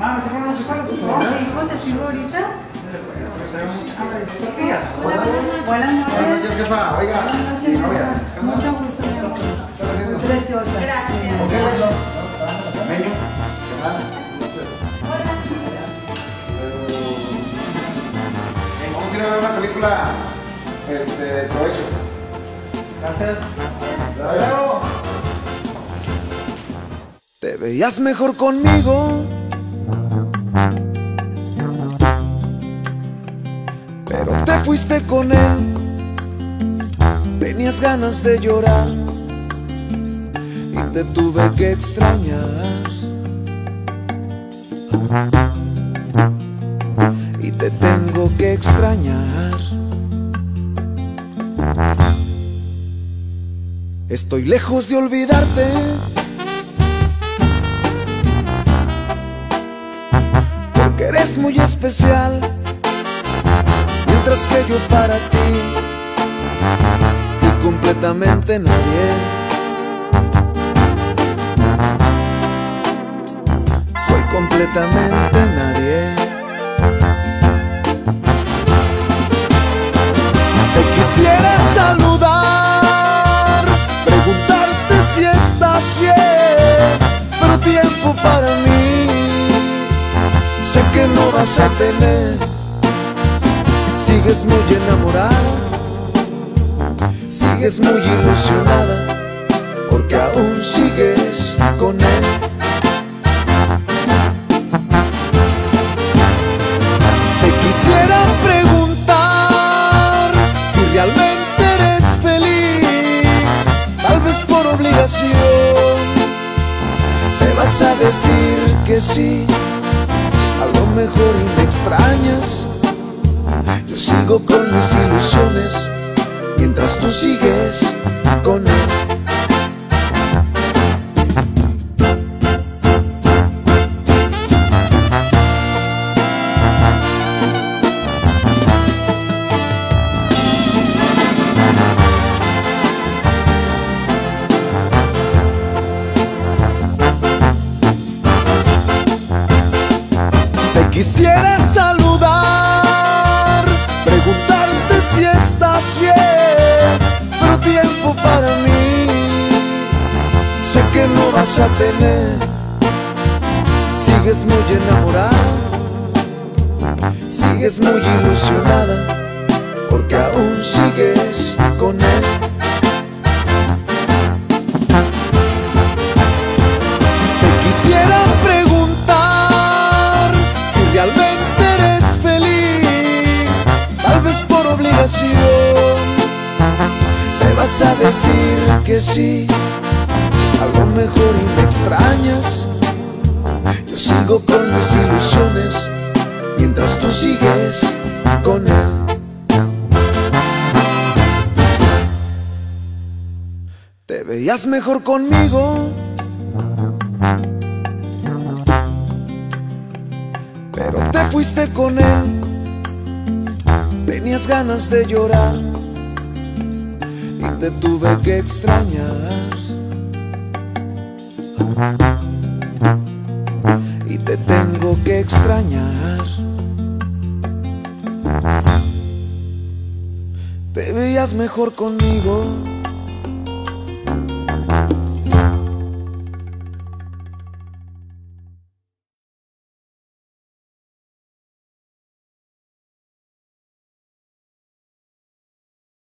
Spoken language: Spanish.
Mamá, ¿se ponen los por favor? ¿Cómo te sirvo ahorita? Buenas Buenas noches. jefa. Oiga. Mucho gusto. Preciosa. ¿Con qué le Meño. Eh, Vamos a ir a ver una película. Este, provecho. Gracias. Hasta luego. Te veías mejor conmigo. Fuiste con él. Tenías ganas de llorar. Y te tuve que extrañar. Y te tengo que extrañar. Estoy lejos de olvidarte. porque eres muy especial. Mientras que yo para ti fui completamente nadie. Soy completamente nadie. Te quisiera saludar, preguntarte si estás bien, pero tiempo para mí sé que no vas a tener. Sigues muy enamorada, sigues muy ilusionada, porque aún sigues con él. Te quisiera preguntar si realmente eres feliz, tal vez por obligación. Me vas a decir que sí a lo mejor y me extrañas. Yo sigo con mis ilusiones mientras tú sigues con él. Quisiera saludar, no vas a tener. Sigues muy enamorada, sigues muy ilusionada, porque aún sigues con él. Te quisiera preguntar si realmente eres feliz, tal vez por obligación. Me vas a decir que sí, a lo mejor y me extrañas. Yo sigo con mis ilusiones mientras tú sigues con él. Te veías mejor conmigo. pero te fuiste con él. Tenías ganas de llorar y te tuve que extrañar. Y te tengo que extrañar. Te veías mejor conmigo.